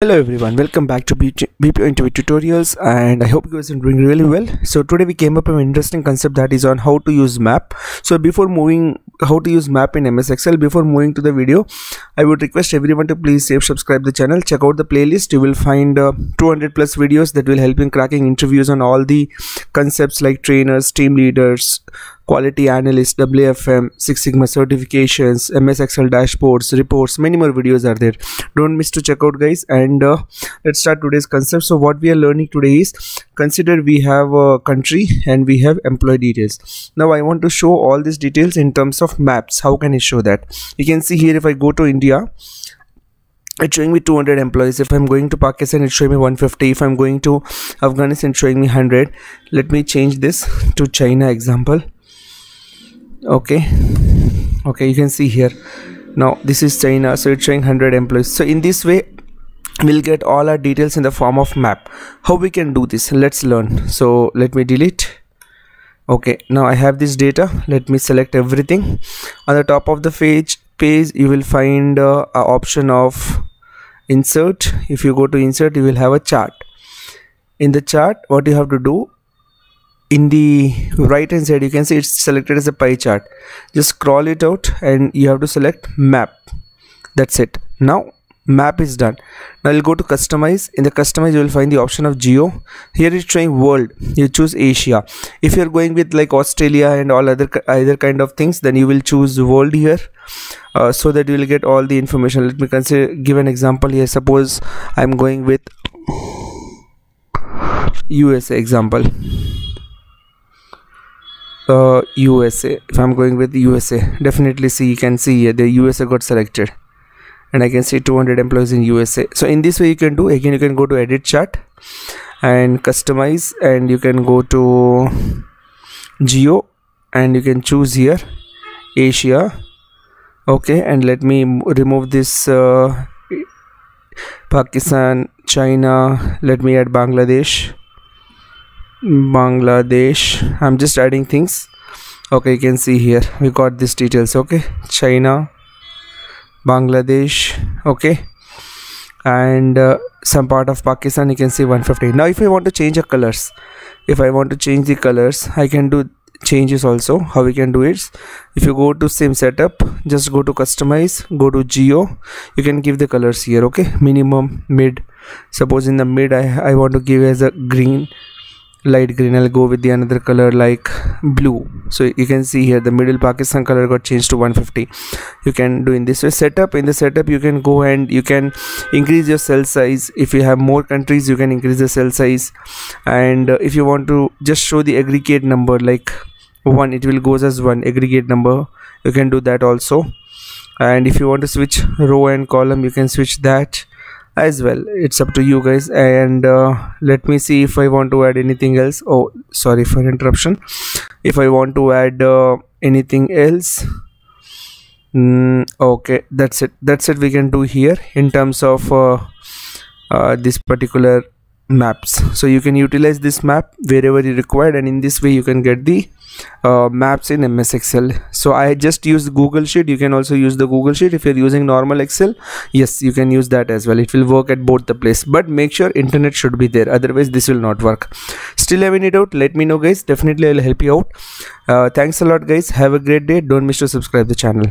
Hello everyone, welcome back to BPO Interview Tutorials and I hope you guys are doing really well. So today we came up with an interesting concept that is on how to use map. So before moving how to use map in MS Excel, before moving to the video, I would request everyone to please save subscribe the channel, check out the playlist. You will find uh, 200 plus videos that will help in cracking interviews on all the concepts like trainers, team leaders, quality analyst, WFM, Six Sigma certifications, MS Excel dashboards, reports, many more videos are there. Don't miss to check out guys and uh, let's start today's concept. So what we are learning today is consider we have a country and we have employee details. Now I want to show all these details in terms of maps. How can I show that? You can see here if I go to India, it's showing me 200 employees if i'm going to pakistan it's showing me 150 if i'm going to afghanistan it's showing me 100 let me change this to china example okay. Okay you can see here. Now this is china so it's showing 100 employees. So in this way we'll get all our details in the form of map. How we can do this? Let's learn. So let me delete. Okay now i have this data. Let me select everything. On the top of the page page you will find uh, a option of insert. If you go to insert you will have a chart. In the chart what you have to do in the right hand side you can see it's selected as a pie chart. Just scroll it out and you have to select map. That's it. Now map is done. Now you'll go to customize. In the customize you will find the option of geo. Here it's showing world. You choose asia. If you're going with like australia and all other other kind of things then you will choose world here uh, so that you will get all the information. Let me consider give an example here. Suppose i'm going with usa example uh, USA if I'm going with USA definitely see you can see here the USA got selected. And I can see 200 employees in USA so in this way you can do again you can go to edit chart and customize and you can go to geo and you can choose here Asia. Okay and let me remove this uh, Pakistan China let me add Bangladesh Bangladesh. I'm just adding things. Okay you can see here. We got these details okay? China Bangladesh okay? And uh, some part of Pakistan you can see 150 now if I want to change the colors if I want to change the colors I can do changes also. How we can do it? If you go to same setup just go to customize go to geo. You can give the colors here okay? Minimum mid. Suppose in the mid I, I want to give as a green light green i'll go with the another color like blue. So you can see here the middle pakistan color got changed to 150 you can do in this way. Setup in the setup you can go and you can increase your cell size. If you have more countries you can increase the cell size. And uh, if you want to just show the aggregate number like one it will goes as one aggregate number. You can do that also. And if you want to switch row and column you can switch that as well. It's up to you guys. And uh, let me see if i want to add anything else. Oh sorry for interruption. If i want to add uh, anything else? Mm, okay. That's it. That's it we can do here in terms of uh, uh this particular maps. So you can utilize this map wherever you required and in this way you can get the uh, maps in ms excel. So i just use google sheet. You can also use the google sheet. If you're using normal excel yes you can use that as well. It will work at both the place. But make sure internet should be there. Otherwise this will not work. Still having it out let me know guys. Definitely i'll help you out. Uh, thanks a lot guys. Have a great day. Don't miss to subscribe the channel